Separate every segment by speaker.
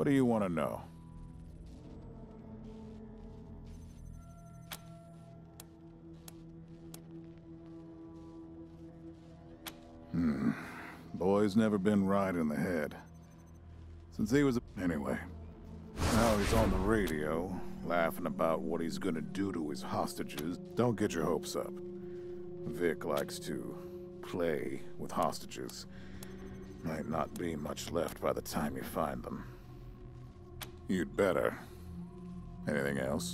Speaker 1: What do you want to know? Hmm. Boy's never been right in the head. Since he was a... Anyway. Now he's on the radio, laughing about what he's gonna do to his hostages. Don't get your hopes up. Vic likes to play with hostages. Might not be much left by the time you find them. You'd better. Anything else?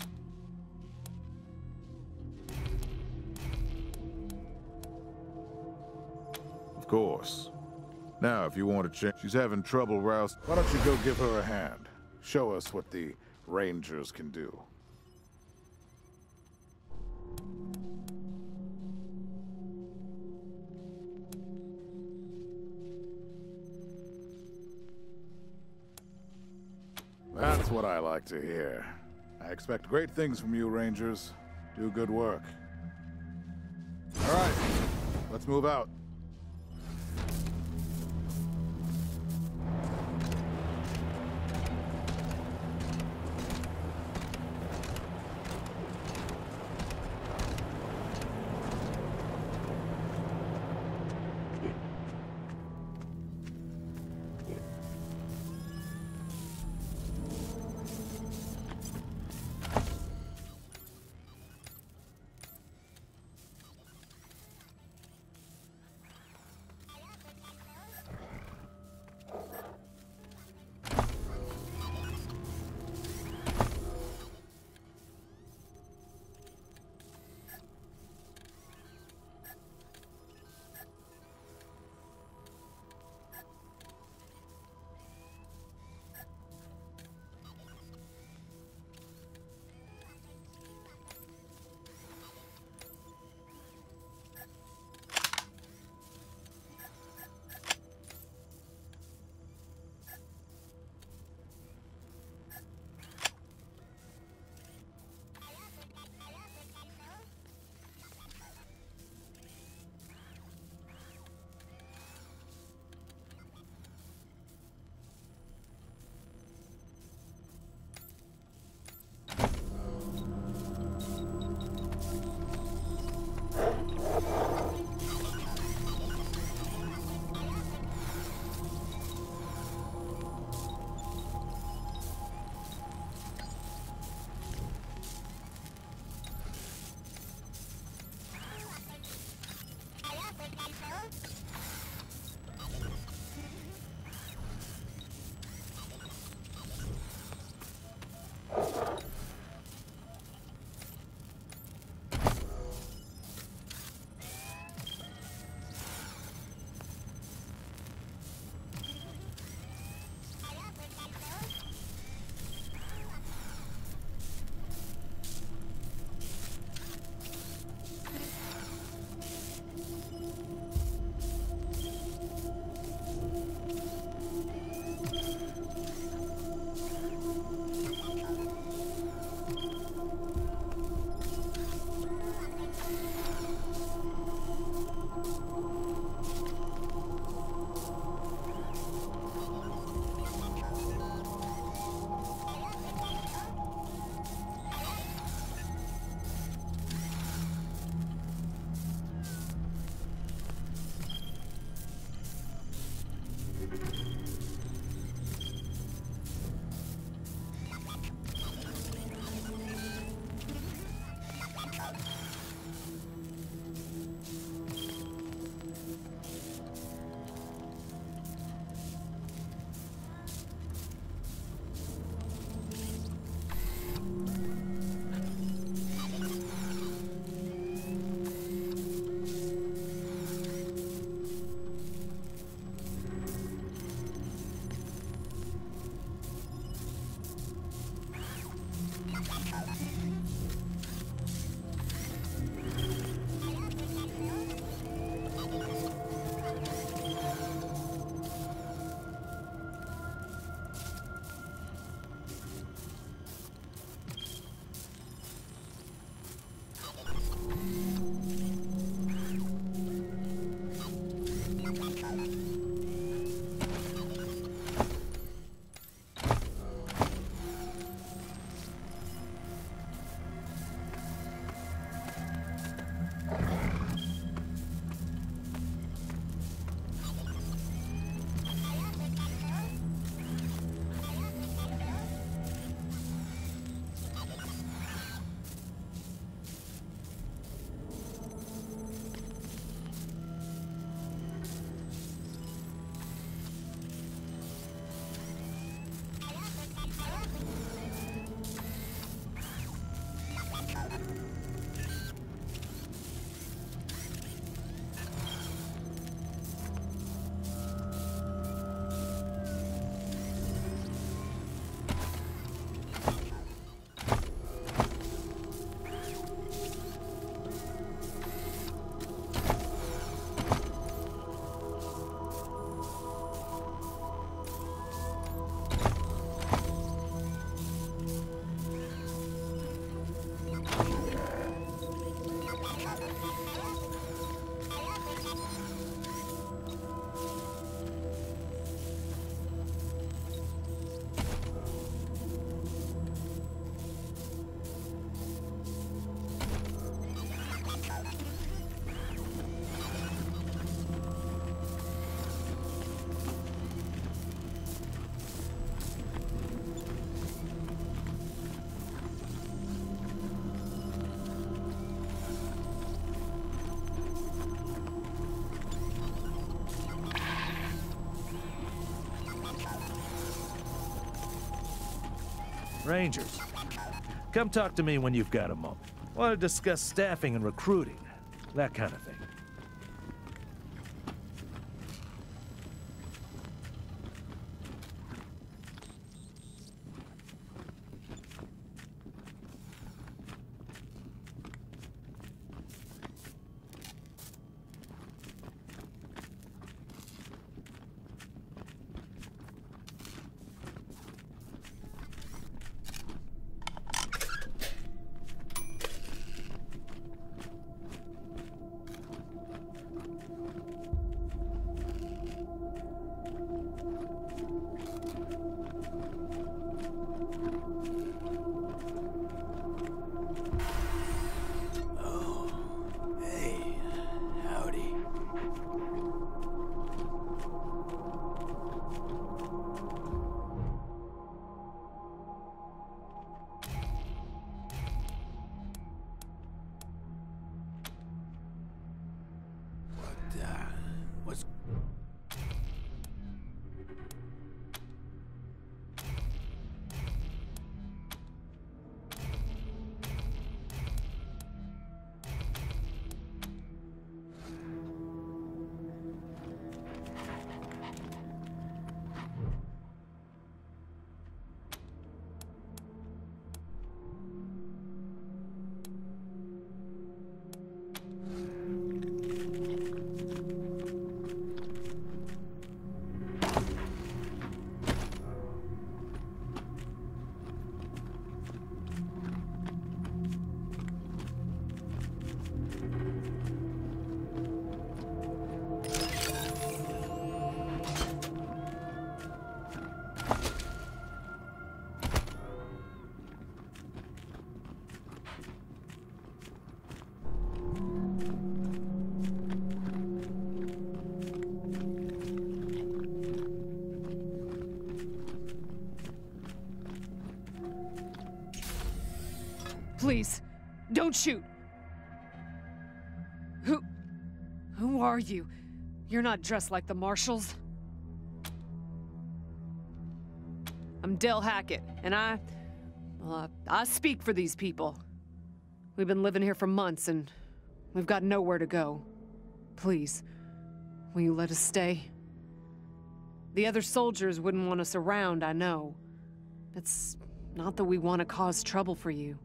Speaker 1: Of course. Now, if you want to change, she's having trouble roused. Why don't you go give her a hand? Show us what the Rangers can do. That's what I like to hear. I expect great things from you, Rangers. Do good work. All right, let's move out.
Speaker 2: Rangers. Come talk to me when you've got a moment. Want to discuss staffing and recruiting, that kind of thing.
Speaker 3: Please, don't shoot. Who... Who are you? You're not dressed like the Marshals. I'm Del Hackett, and I... Well, uh, I speak for these people. We've been living here for months, and we've got nowhere to go. Please, will you let us stay? The other soldiers wouldn't want us around, I know. It's not that we want to cause trouble for you.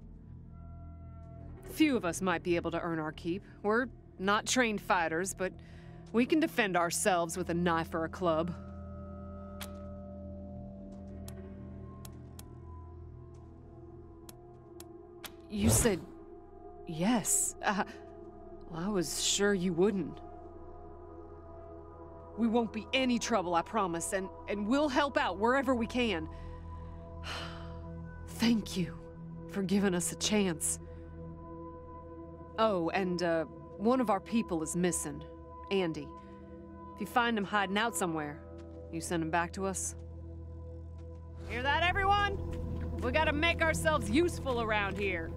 Speaker 3: Few of us might be able to earn our keep. We're not trained fighters, but we can defend ourselves with a knife or a club. You said yes. Uh, well, I was sure you wouldn't. We won't be any trouble, I promise, and, and we'll help out wherever we can. Thank you for giving us a chance. Oh, and, uh, one of our people is missing. Andy. If you find him hiding out somewhere, you send him back to us? Hear that, everyone? We gotta make ourselves useful around here.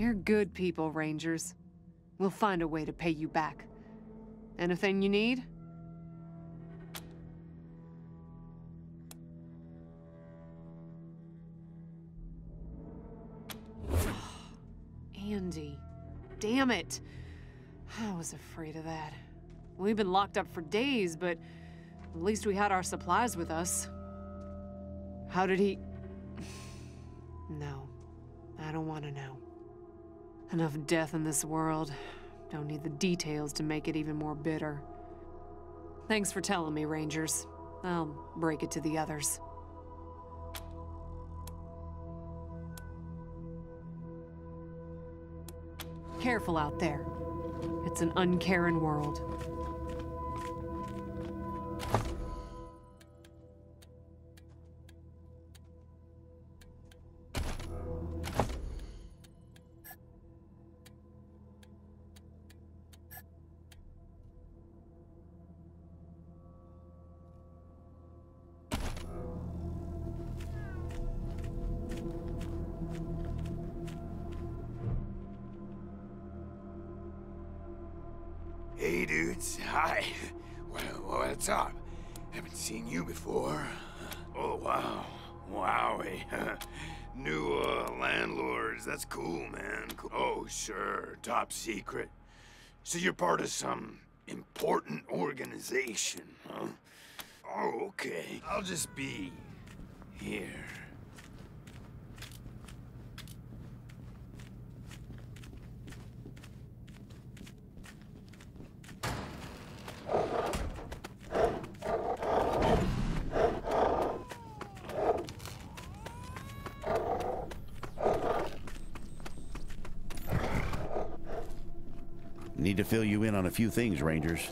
Speaker 3: You're good people, Rangers. We'll find a way to pay you back. Anything you need? Andy. Damn it. I was afraid of that. We've been locked up for days, but at least we had our supplies with us. How did he... No. I don't want to know. Enough death in this world. Don't need the details to make it even more bitter. Thanks for telling me, Rangers. I'll break it to the others. Careful out there. It's an uncaring world.
Speaker 4: Hey, dudes. Hi. Well, what's up? Haven't seen you before. Oh, wow. Wowie. New, uh, landlords. That's cool, man. Cool. Oh, sure. Top secret. So you're part of some important organization, huh? Oh, okay. I'll just be... here.
Speaker 5: Need to fill you in on a few things, Rangers.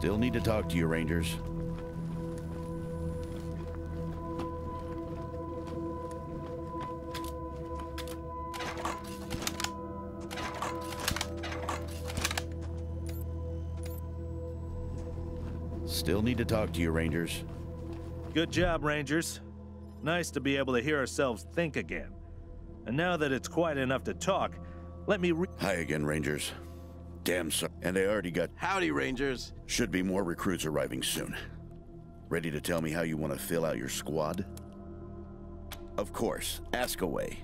Speaker 5: Still need to talk to you, Rangers. Still need to talk to you, Rangers.
Speaker 2: Good job, Rangers. Nice to be able to hear ourselves think again. And now that it's quiet enough to talk, let me re-
Speaker 5: Hi again, Rangers. Damn, sir. And I already got.
Speaker 6: Howdy, Rangers.
Speaker 5: Should be more recruits arriving soon. Ready to tell me how you want to fill out your squad? Of course. Ask away.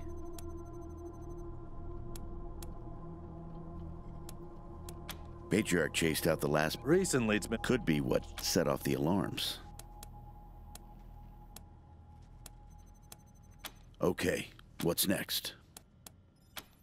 Speaker 5: Patriarch chased out the last.
Speaker 2: Recently, it's been.
Speaker 5: Could be what set off the alarms. Okay, what's next?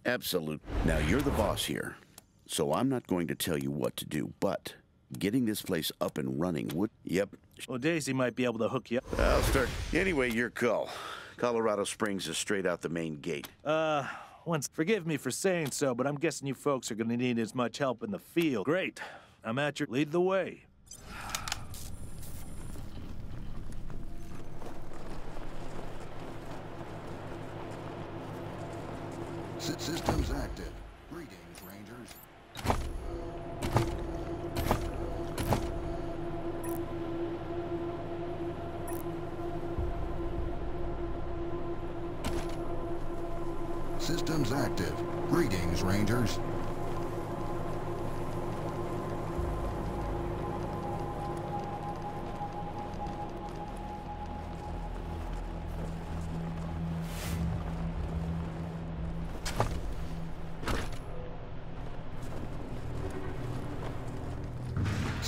Speaker 5: Absolute. Now you're the boss here, so I'm not going to tell you what to do, but getting this place up and running would. Yep.
Speaker 2: Well, Daisy might be able to hook you up.
Speaker 5: I'll start. Anyway, your call. Colorado Springs is straight out the main gate.
Speaker 2: Uh, once. Forgive me for saying so, but I'm guessing you folks are gonna need as much help in the field. Great. I'm at your. Lead the way.
Speaker 7: S- Systems active.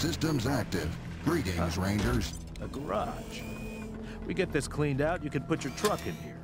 Speaker 7: Systems active. Greetings, uh, Rangers.
Speaker 2: A garage. We get this cleaned out, you can put your truck in here.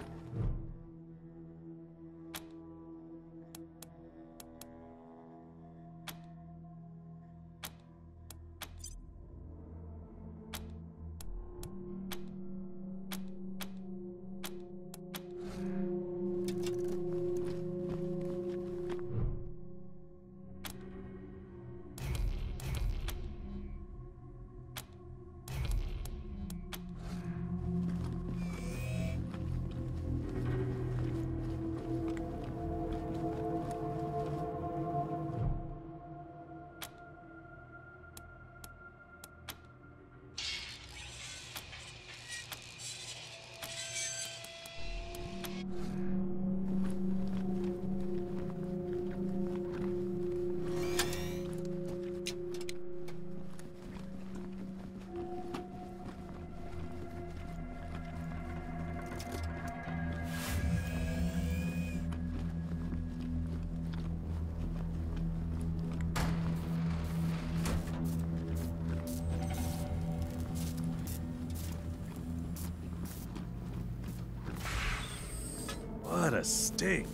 Speaker 2: Stink.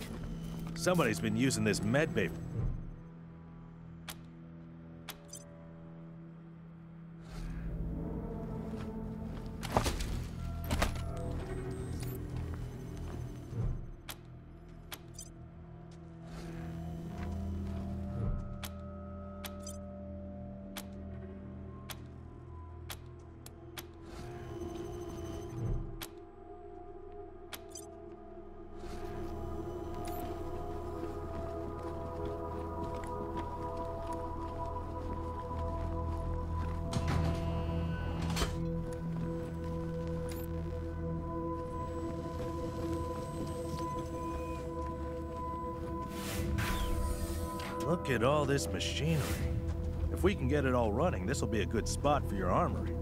Speaker 2: Somebody's been using this med Look at all this machinery. If we can get it all running, this will be a good spot for your armory.